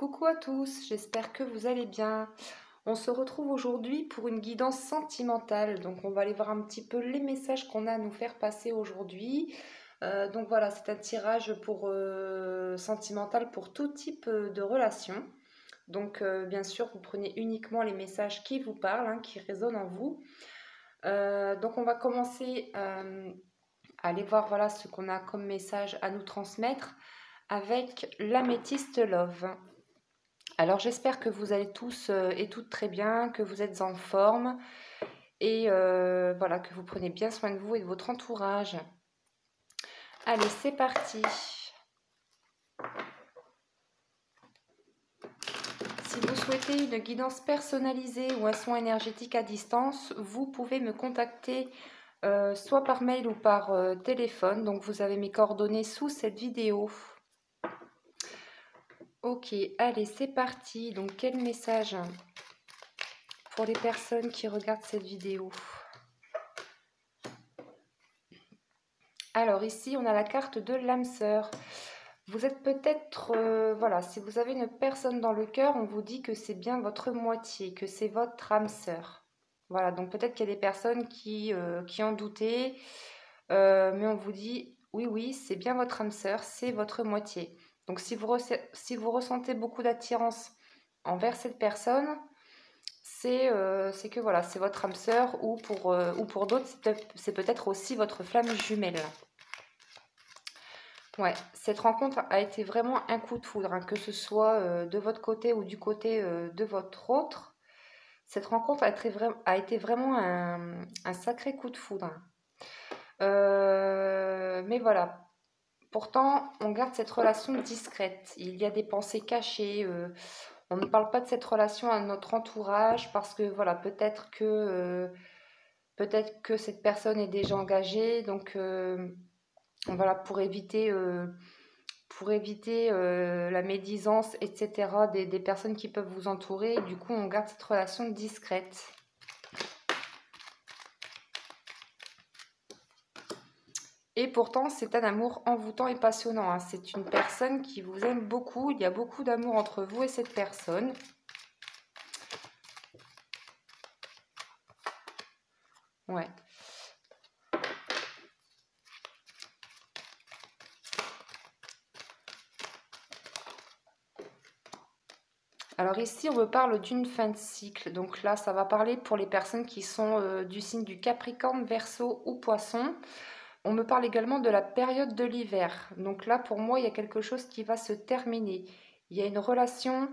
Coucou à tous, j'espère que vous allez bien. On se retrouve aujourd'hui pour une guidance sentimentale. Donc on va aller voir un petit peu les messages qu'on a à nous faire passer aujourd'hui. Euh, donc voilà, c'est un tirage pour euh, sentimental pour tout type euh, de relation. Donc bien sûr, vous prenez uniquement les messages qui vous parlent, hein, qui résonnent en vous. donc on va commencer à aller voir ce qu'on a comme message à nous transmettre avec l'améthyste love. Alors j'espère que vous allez tous et toutes très bien, que vous êtes en forme et voilà que vous prenez bien soin de vous et de votre entourage. Allez, c'est parti. Si vous souhaitez une guidance personnalisée ou un soin énergétique à distance, vous pouvez me contacter euh, soit par mail ou par euh, téléphone. Donc vous avez mes coordonnées sous cette vidéo. Ok, allez, c'est parti. Donc quel message pour les personnes qui regardent cette vidéo? Alors ici, on a la carte de l'âme sœur. Vous êtes peut-être, euh, voilà, si vous avez une personne dans le cœur, on vous dit que c'est bien votre moitié, que c'est votre âme sœur. Voilà, donc peut-être qu'il y a des personnes qui, euh, qui en doutaient, euh, mais on vous dit, oui, oui, c'est bien votre âme sœur, c'est votre moitié. Donc si vous, si vous ressentez beaucoup d'attirance envers cette personne, c'est que voilà, c'est votre âme sœur ou pour, ou pour d'autres, c'est peut-être aussi votre flamme jumelle. Ouais, cette rencontre a été vraiment un coup de foudre, hein, que ce soit euh, de votre côté ou du côté euh, de votre autre. Cette rencontre a été, vraiment un, sacré coup de foudre. Euh, mais voilà, pourtant, on garde cette relation discrète. Il y a des pensées cachées. on ne parle pas de cette relation à notre entourage parce que voilà, peut-être que peut-être que cette personne est déjà engagée, donc voilà, pour éviter, euh, pour éviter euh, la médisance, etc., des, personnes qui peuvent vous entourer. Du coup, on garde cette relation discrète. Et pourtant, c'est un amour envoûtant et passionnant. Hein. C'est une personne qui vous aime beaucoup. Il y a beaucoup d'amour entre vous et cette personne. Ouais. Alors ici, on me parle d'une fin de cycle. Donc là, ça va parler pour les personnes qui sont euh, du signe du Capricorne, Verseau ou Poisson. On me parle également de la période de l'hiver. Donc là, pour moi, il y a quelque chose qui va se terminer. Il y a une relation,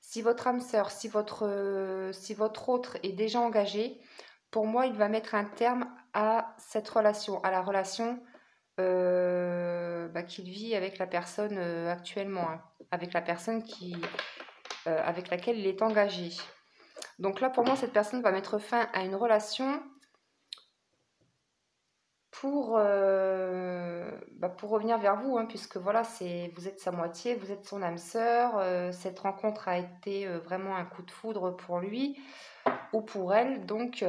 si votre âme sœur, si votre, euh, autre est déjà engagé, pour moi, il va mettre un terme à cette relation, à la relation euh, bah, qu'il vit avec la personne actuellement, hein. avec la personne qui, euh, avec laquelle il est engagé. Donc là, pour moi, cette personne va mettre fin à une relation pour, euh, bah, pour revenir vers vous, hein, puisque voilà, c'est vous êtes sa moitié, vous êtes son âme sœur. Euh, cette rencontre a été vraiment un coup de foudre pour lui ou pour elle. Donc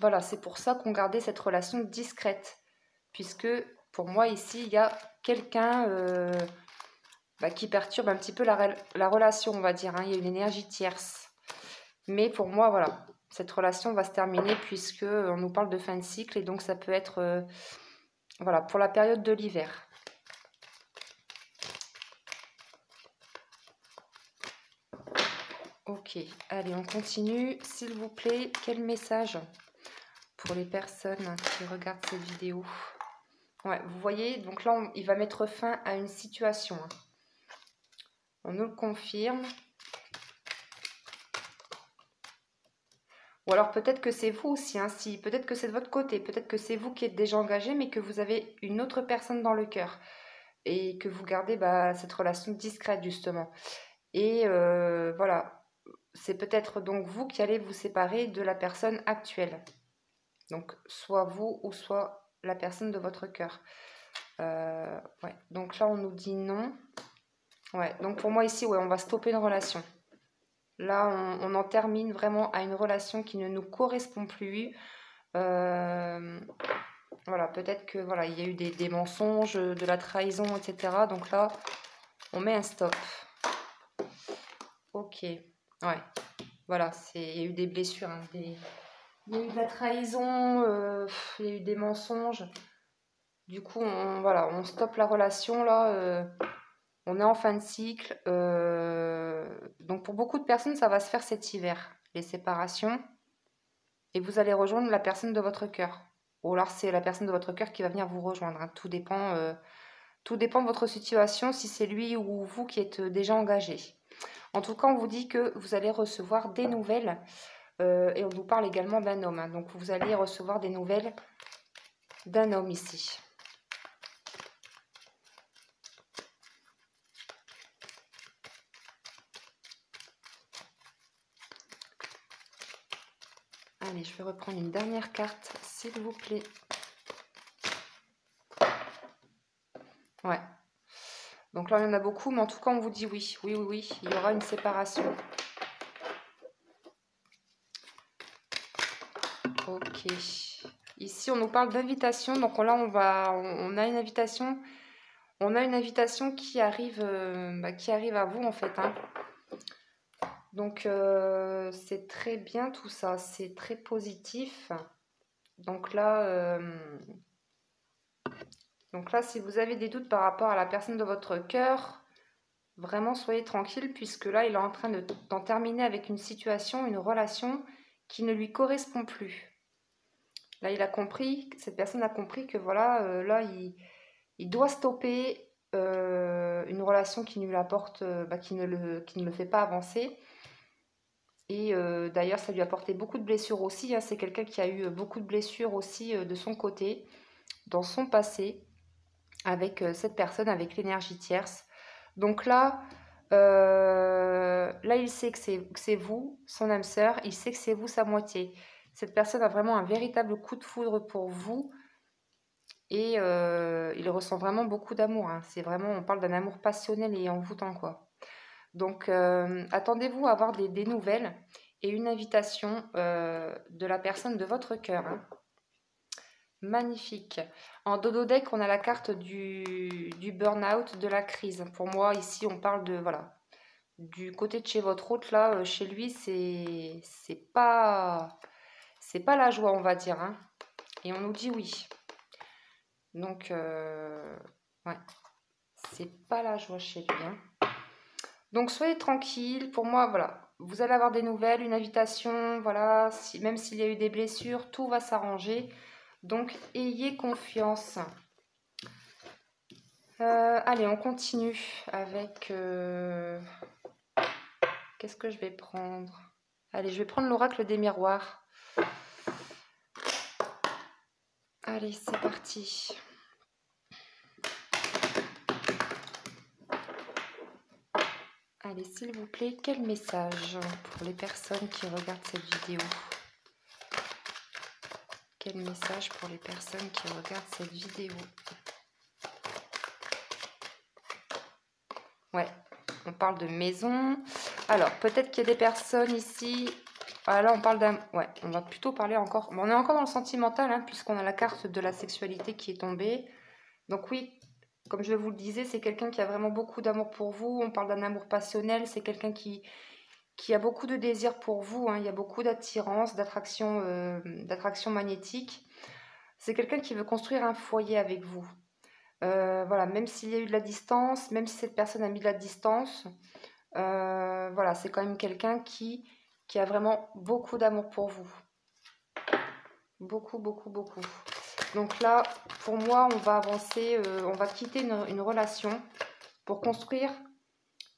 voilà, c'est pour ça qu'on gardait cette relation discrète, puisque pour moi ici, il y a quelqu'un bah, qui perturbe un petit peu la, relation, on va dire. Hein. Il y a une énergie tierce. Mais pour moi, voilà, cette relation va se terminer puisque on nous parle de fin de cycle et donc ça peut être euh, voilà, pour la période de l'hiver. Ok, allez, on continue. S'il vous plaît, quel message pour les personnes qui regardent cette vidéo? Ouais, vous voyez, donc là, il va mettre fin à une situation. Hein. On nous le confirme. Ou alors peut-être que c'est vous aussi, hein, si, peut-être que c'est de votre côté, peut-être que c'est vous qui êtes déjà engagé, mais que vous avez une autre personne dans le cœur. Et que vous gardez bah, cette relation discrète, justement. Et euh, voilà, c'est peut-être donc vous qui allez vous séparer de la personne actuelle. Donc, soit vous ou soit la personne de votre cœur. Euh. Donc là, on nous dit non. Ouais, donc pour moi ici, ouais, on va stopper une relation. Là, on, en termine vraiment à une relation qui ne nous correspond plus. Euh, voilà, peut-être que voilà, il y a eu des, mensonges, de la trahison, etc. Donc là, on met un stop. Ok. Ouais. Voilà, il y a eu des blessures, hein, il y a eu de la trahison, euh, il y a eu des mensonges. Du coup, on, voilà, on stoppe la relation là. Euh, on est en fin de cycle. Euh, donc pour beaucoup de personnes, ça va se faire cet hiver, les séparations. Et vous allez rejoindre la personne de votre cœur. Ou alors c'est la personne de votre cœur qui va venir vous rejoindre. Hein. Tout, dépend, tout dépend de votre situation, si c'est lui ou vous qui êtes déjà engagé. En tout cas, on vous dit que vous allez recevoir des nouvelles. Euh, et on vous parle également d'un homme. Hein. donc, vous allez recevoir des nouvelles d'un homme ici. Allez, je vais reprendre une dernière carte, s'il vous plaît. Ouais, donc là, il y en a beaucoup, mais en tout cas, on vous dit oui. Oui, oui, oui, il y aura une séparation. Ok. Ici, on nous parle d'invitation. Donc là, on va, on a une invitation. On a une invitation qui arrive, euh, bah, qui arrive à vous en fait. Hein. Donc euh, c'est très bien tout ça. C'est très positif. Donc là, euh, donc là, si vous avez des doutes par rapport à la personne de votre cœur, vraiment soyez tranquille puisque là, il est en train d'en terminer avec une situation, une relation qui ne lui correspond plus. Là, il a compris, cette personne a compris que voilà, euh, là, il, doit stopper une relation qui lui apporte, bah, qui, ne le, qui ne le fait pas avancer. Et d'ailleurs, ça lui a apporté beaucoup de blessures aussi. Hein. C'est quelqu'un qui a eu beaucoup de blessures aussi de son côté, dans son passé avec euh, cette personne, avec l'énergie tierce. Donc là, euh, là, il sait que c'est vous, son âme sœur, il sait que c'est vous, sa moitié. Cette personne a vraiment un véritable coup de foudre pour vous et euh, il ressent vraiment beaucoup d'amour. Hein. C'est vraiment, on parle d'un amour passionnel et envoûtant, quoi. Donc, attendez-vous à avoir des, nouvelles et une invitation de la personne de votre cœur. Hein. Magnifique. En dodo deck, on a la carte du, burn-out, de la crise. Pour moi, ici, on parle de, voilà, du côté de chez votre hôte, là, euh, chez lui, c'est c'est pas, c'est pas la joie, on va dire. Hein. Et on nous dit oui. Donc, euh, ouais, c'est pas la joie chez lui. Hein. Donc, soyez tranquille. Pour moi, voilà, vous allez avoir des nouvelles, une invitation, voilà, même s'il y a eu des blessures, tout va s'arranger. Donc, ayez confiance. Euh, allez, on continue avec... Euh, qu'est-ce que je vais prendre? Allez, je vais prendre l'oracle des miroirs. Allez, c'est parti. Allez, s'il vous plaît, quel message pour les personnes qui regardent cette vidéo quel message pour les personnes qui regardent cette vidéo Ouais, on parle de maison. Alors, peut-être qu'il y a des personnes ici... Ah, là, on parle d'un... Ouais, on va plutôt parler encore... on est encore dans le sentimental, hein, puisqu'on a la carte de la sexualité qui est tombée. Donc oui, comme je vous le disais, c'est quelqu'un qui a vraiment beaucoup d'amour pour vous. On parle d'un amour passionnel. C'est quelqu'un qui, a beaucoup de désir pour vous. Hein. Il y a beaucoup d'attirance, d'attraction euh, magnétique. C'est quelqu'un qui veut construire un foyer avec vous. Euh, voilà, même s'il y a eu de la distance, même si cette personne a mis de la distance, euh, voilà, c'est quand même quelqu'un qui a vraiment beaucoup d'amour pour vous. Beaucoup, beaucoup, beaucoup. Donc là, pour moi, on va avancer, on va quitter une relation pour construire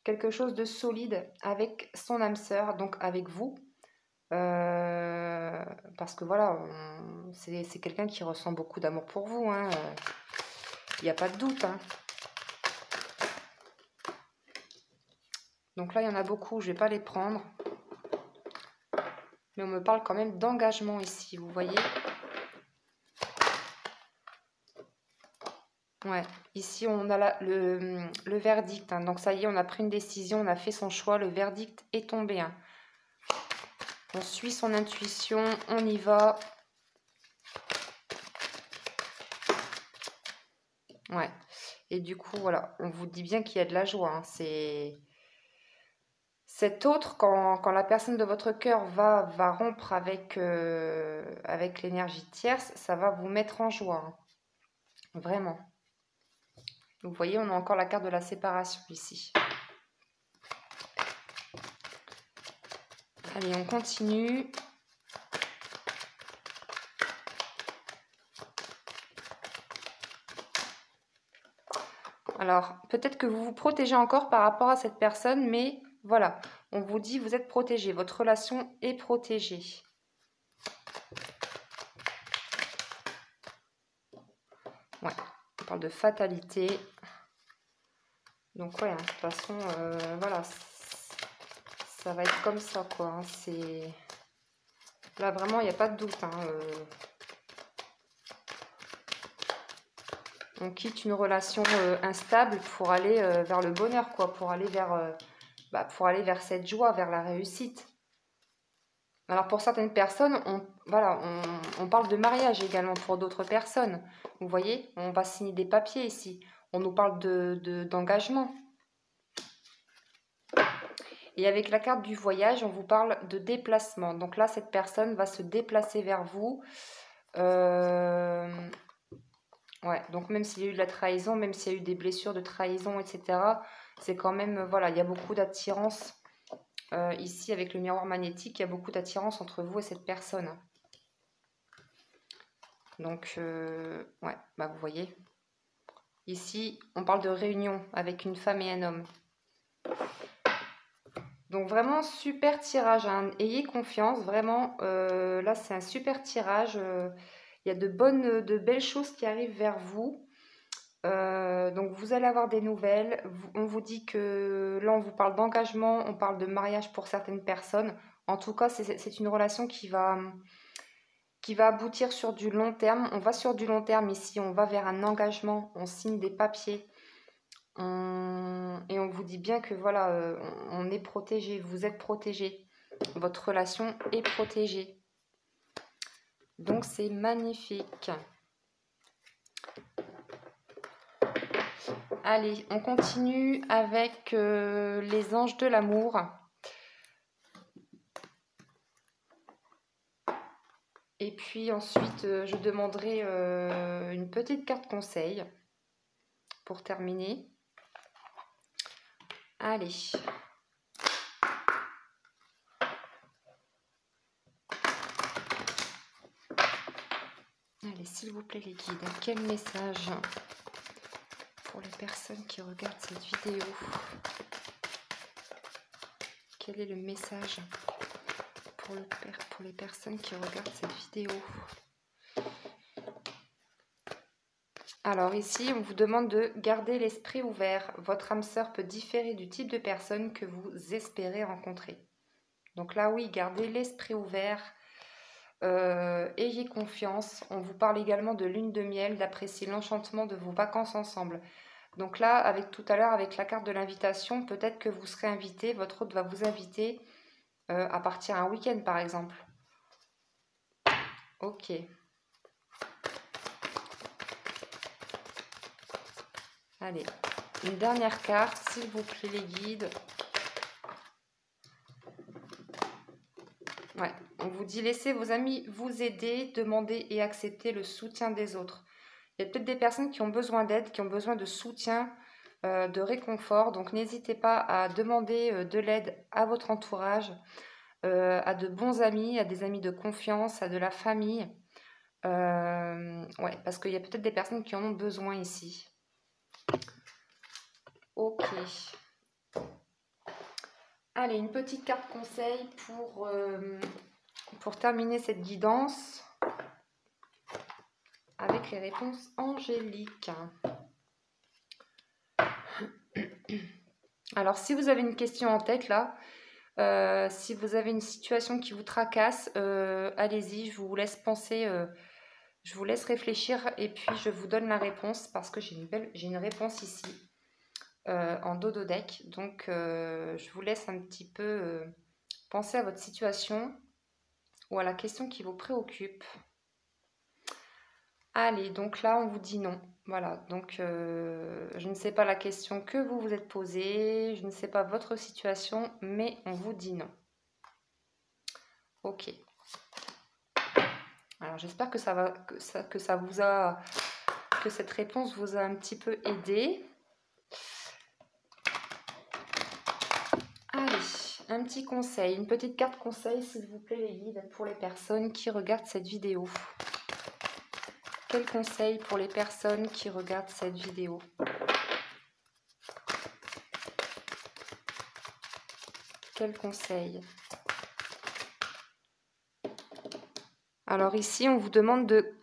quelque chose de solide avec son âme sœur, donc avec vous. Euh, parce que voilà, c'est quelqu'un qui ressent beaucoup d'amour pour vous. Il hein. n'y a pas de doute. Hein. Donc là, il y en a beaucoup, je ne vais pas les prendre. Mais on me parle quand même d'engagement ici, vous voyez Ouais, ici on a le, verdict. Hein. Donc ça y est, on a pris une décision, on a fait son choix, le verdict est tombé. Hein. On suit son intuition, on y va. Ouais. Et du coup, voilà, on vous dit bien qu'il y a de la joie. Hein. C'est Cet autre, quand, la personne de votre cœur va, rompre avec, euh, avec l'énergie tierce, ça va vous mettre en joie. Hein. Vous voyez, on a encore la carte de la séparation ici. Allez, on continue. Alors, peut-être que vous vous protégez encore par rapport à cette personne, mais voilà, on vous dit vous êtes protégé, votre relation est protégée. Ouais, on parle de fatalité. Donc ouais, hein, de toute façon, euh, voilà, ça va être comme ça, quoi. Hein, c'est... Là, vraiment, il n'y a pas de doute. Hein, euh. On quitte une relation euh, instable pour aller vers le bonheur, quoi. Pour aller vers bah, pour aller vers cette joie, vers la réussite. Alors pour certaines personnes, on, voilà, on, parle de mariage également pour d'autres personnes. Vous voyez, on va signer des papiers ici. On nous parle d'engagement. De, Et avec la carte du voyage, on vous parle de déplacement. Donc là, cette personne va se déplacer vers vous. Euh, ouais, donc même s'il y a eu de la trahison, même s'il y a eu des blessures de trahison, etc., c'est quand même, voilà, il y a beaucoup d'attirance euh, ici avec le miroir magnétique, il y a beaucoup d'attirance entre vous et cette personne. Donc, euh, ouais, bah vous voyez. Ici, on parle de réunion avec une femme et un homme. Donc vraiment super tirage, hein. ayez confiance, vraiment, euh, là c'est un super tirage, il y a de bonnes, de belles choses qui arrivent vers vous. Euh, donc vous allez avoir des nouvelles. On vous dit que là on vous parle d'engagement, on parle de mariage pour certaines personnes. En tout cas, c'est une relation qui va, qui va aboutir sur du long terme. On va sur du long terme ici, on va vers un engagement, on signe des papiers. et on vous dit bien que voilà, euh, on est protégé, vous êtes protégé. Votre relation est protégée. Donc c'est magnifique. Allez, on continue avec euh, les anges de l'amour. Et puis ensuite, euh, je demanderai euh, une petite carte conseil pour terminer. Allez. Allez, s'il vous plaît les guides, quel message pour les personnes qui regardent cette vidéo? Quel est le message? Pour, le, pour les personnes qui regardent cette vidéo Alors ici, on vous demande de garder l'esprit ouvert. Votre âme sœur peut différer du type de personne que vous espérez rencontrer. Donc là, oui, gardez l'esprit ouvert. Euh, ayez confiance. On vous parle également de lune de miel, d'apprécier l'enchantement de vos vacances ensemble. Donc là, avec tout à l'heure, avec la carte de l'invitation, peut-être que vous serez invité, votre hôte va vous inviter euh, à partir un week-end par exemple. Ok. Allez, une dernière carte, s'il vous plaît les guides. Ouais, on vous dit laissez vos amis vous aider, demander et accepter le soutien des autres. Il y a peut-être des personnes qui ont besoin d'aide, qui ont besoin de soutien, de réconfort. Donc n'hésitez pas à demander euh, de l'aide à votre entourage, euh, à de bons amis, à des amis de confiance, à de la famille. ouais, parce qu'il y a peut-être des personnes qui en ont besoin ici. Ok. Allez, une petite carte conseil pour, pour terminer cette guidance avec les réponses angéliques. Alors, si vous avez une question en tête là, euh, si vous avez une situation qui vous tracasse, euh, allez-y, je vous laisse penser, euh, je vous laisse réfléchir et puis je vous donne la réponse parce que j'ai une, une réponse ici en dodo deck. Donc, je vous laisse un petit peu penser à votre situation ou à la question qui vous préoccupe. Allez, donc là, on vous dit non. Voilà, donc euh, je ne sais pas la question que vous vous êtes posée, je ne sais pas votre situation, mais on vous dit non. Ok. Alors j'espère que ça va, que ça, vous a, que cette réponse vous a un petit peu aidé. Allez, un petit conseil, une petite carte conseil s'il vous plaît les guides pour les personnes qui regardent cette vidéo. Quel conseil pour les personnes qui regardent cette vidéo Quel conseil Alors ici, on vous demande de,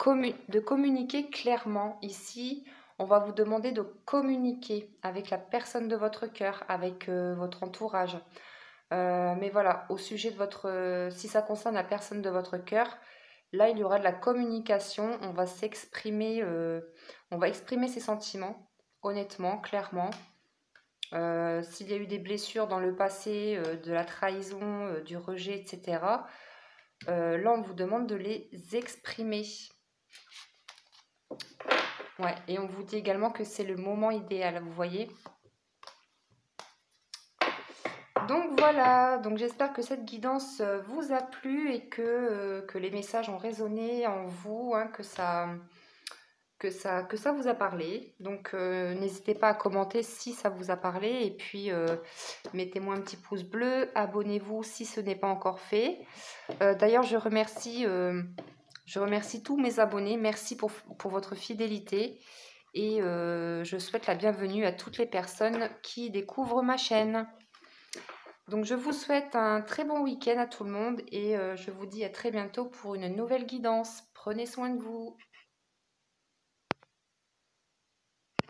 de, communiquer clairement. Ici, on va vous demander de communiquer avec la personne de votre cœur, avec euh, votre entourage. Euh, mais voilà, au sujet de votre... si ça concerne la personne de votre cœur, Là, il y aura de la communication, on va s'exprimer, euh, on va exprimer ses sentiments, honnêtement, clairement. Euh, s'il y a eu des blessures dans le passé, euh, de la trahison, du rejet, etc., là, on vous demande de les exprimer. Ouais, et on vous dit également que c'est le moment idéal, vous voyez donc voilà, donc j'espère que cette guidance euh, vous a plu et que, euh, que les messages ont résonné en vous, hein, que, ça, vous a parlé. Donc euh, n'hésitez pas à commenter si ça vous a parlé et puis mettez-moi un petit pouce bleu, abonnez-vous si ce n'est pas encore fait. D'ailleurs, je remercie, tous mes abonnés, merci pour votre fidélité et je souhaite la bienvenue à toutes les personnes qui découvrent ma chaîne. Donc je vous souhaite un très bon week-end à tout le monde et euh, je vous dis à très bientôt pour une nouvelle guidance. Prenez soin de vous.